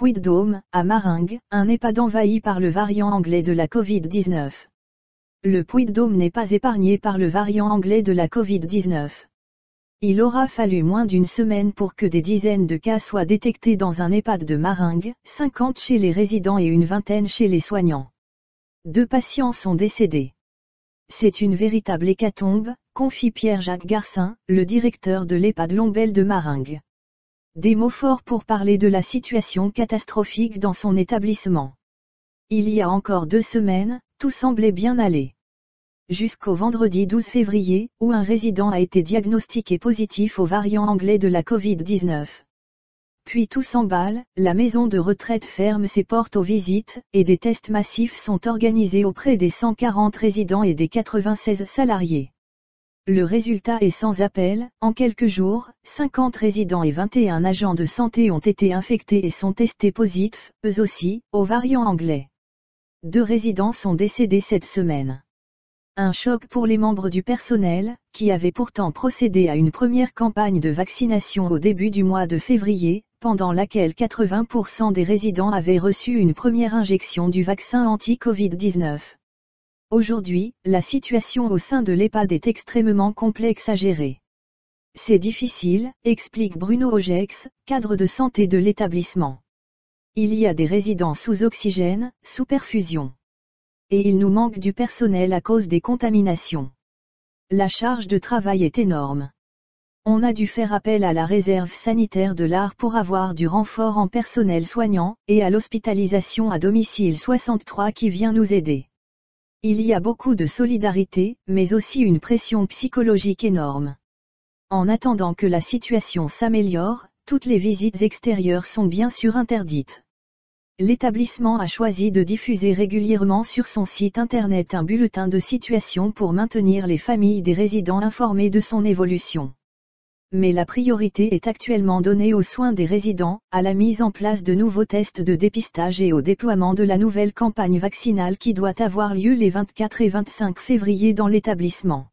Puy-de-Dôme, à Maringue, un EHPAD envahi par le variant anglais de la Covid-19. Le Puy-de-Dôme n'est pas épargné par le variant anglais de la Covid-19. Il aura fallu moins d'une semaine pour que des dizaines de cas soient détectés dans un EHPAD de Maringue, 50 chez les résidents et une vingtaine chez les soignants. Deux patients sont décédés. C'est une véritable hécatombe, confie Pierre-Jacques Garcin, le directeur de l'EHPAD Lombelle de Maringue. Des mots forts pour parler de la situation catastrophique dans son établissement. Il y a encore deux semaines, tout semblait bien aller jusqu'au vendredi 12 février, où un résident a été diagnostiqué positif au variant anglais de la Covid-19. Puis tout s'emballe, la maison de retraite ferme ses portes aux visites, et des tests massifs sont organisés auprès des 140 résidents et des 96 salariés. Le résultat est sans appel, en quelques jours, 50 résidents et 21 agents de santé ont été infectés et sont testés positifs, eux aussi, au variant anglais. Deux résidents sont décédés cette semaine. Un choc pour les membres du personnel, qui avaient pourtant procédé à une première campagne de vaccination au début du mois de février, pendant laquelle 80% des résidents avaient reçu une première injection du vaccin anti-Covid-19. Aujourd'hui, la situation au sein de l'EHPAD est extrêmement complexe à gérer. C'est difficile, explique Bruno Ogex, cadre de santé de l'établissement. Il y a des résidents sous oxygène, sous perfusion et il nous manque du personnel à cause des contaminations. La charge de travail est énorme. On a dû faire appel à la réserve sanitaire de l'art pour avoir du renfort en personnel soignant, et à l'hospitalisation à domicile 63 qui vient nous aider. Il y a beaucoup de solidarité, mais aussi une pression psychologique énorme. En attendant que la situation s'améliore, toutes les visites extérieures sont bien sûr interdites l'établissement a choisi de diffuser régulièrement sur son site internet un bulletin de situation pour maintenir les familles des résidents informés de son évolution. Mais la priorité est actuellement donnée aux soins des résidents, à la mise en place de nouveaux tests de dépistage et au déploiement de la nouvelle campagne vaccinale qui doit avoir lieu les 24 et 25 février dans l'établissement.